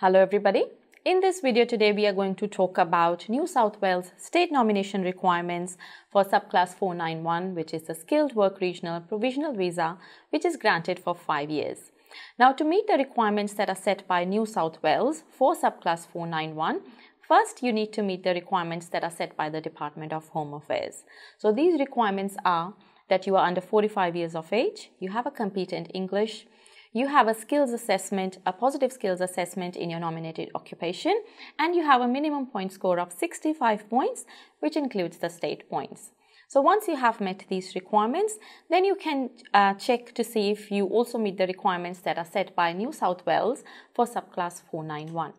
Hello everybody. In this video today we are going to talk about New South Wales state nomination requirements for subclass 491 which is the skilled work regional provisional visa which is granted for 5 years. Now to meet the requirements that are set by New South Wales for subclass 491 First, you need to meet the requirements that are set by the Department of Home Affairs. So these requirements are that you are under 45 years of age, you have a competent English, you have a skills assessment, a positive skills assessment in your nominated occupation, and you have a minimum point score of 65 points, which includes the state points. So once you have met these requirements, then you can uh, check to see if you also meet the requirements that are set by New South Wales for subclass 491.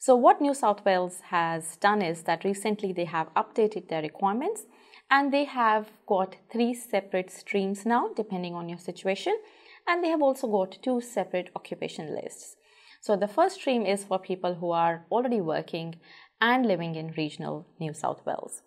So what New South Wales has done is that recently they have updated their requirements and they have got three separate streams now depending on your situation and they have also got two separate occupation lists. So the first stream is for people who are already working and living in regional New South Wales.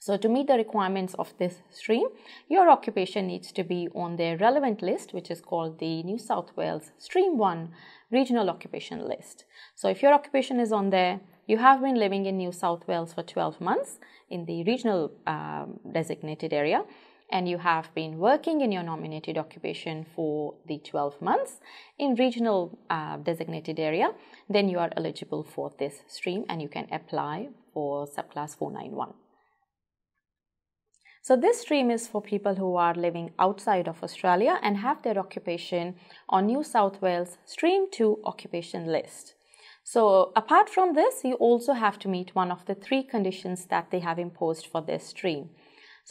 So to meet the requirements of this stream, your occupation needs to be on their relevant list, which is called the New South Wales Stream 1 Regional Occupation List. So if your occupation is on there, you have been living in New South Wales for 12 months in the regional um, designated area, and you have been working in your nominated occupation for the 12 months in regional uh, designated area, then you are eligible for this stream and you can apply for subclass 491. So this stream is for people who are living outside of Australia and have their occupation on New South Wales Stream 2 occupation list. So apart from this, you also have to meet one of the three conditions that they have imposed for this stream.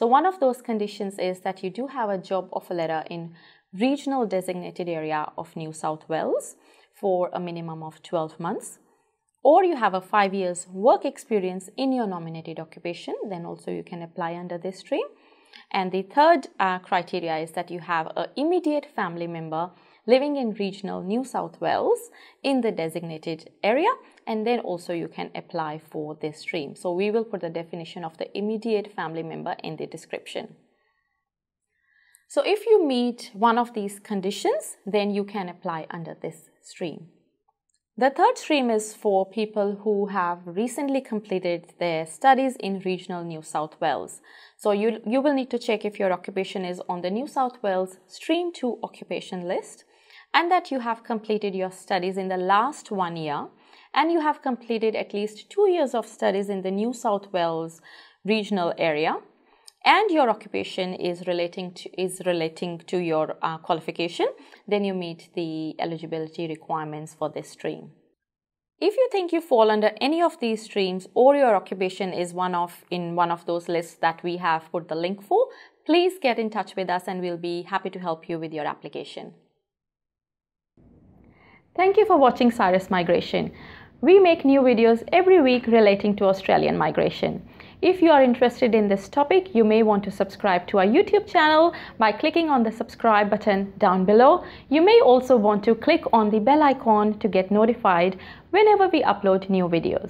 So one of those conditions is that you do have a job offer letter in regional designated area of New South Wales for a minimum of 12 months. Or you have a 5 years work experience in your nominated occupation then also you can apply under this stream. And the third uh, criteria is that you have an immediate family member living in regional New South Wales in the designated area and then also you can apply for this stream. So we will put the definition of the immediate family member in the description. So if you meet one of these conditions, then you can apply under this stream. The third stream is for people who have recently completed their studies in regional New South Wales. So you, you will need to check if your occupation is on the New South Wales Stream 2 occupation list and that you have completed your studies in the last one year and you have completed at least two years of studies in the New South Wales regional area and your occupation is relating to is relating to your uh, qualification then you meet the eligibility requirements for this stream. If you think you fall under any of these streams or your occupation is one of in one of those lists that we have put the link for please get in touch with us and we'll be happy to help you with your application thank you for watching Sirus migration we make new videos every week relating to Australian migration. If you are interested in this topic, you may want to subscribe to our YouTube channel by clicking on the subscribe button down below. You may also want to click on the bell icon to get notified whenever we upload new videos.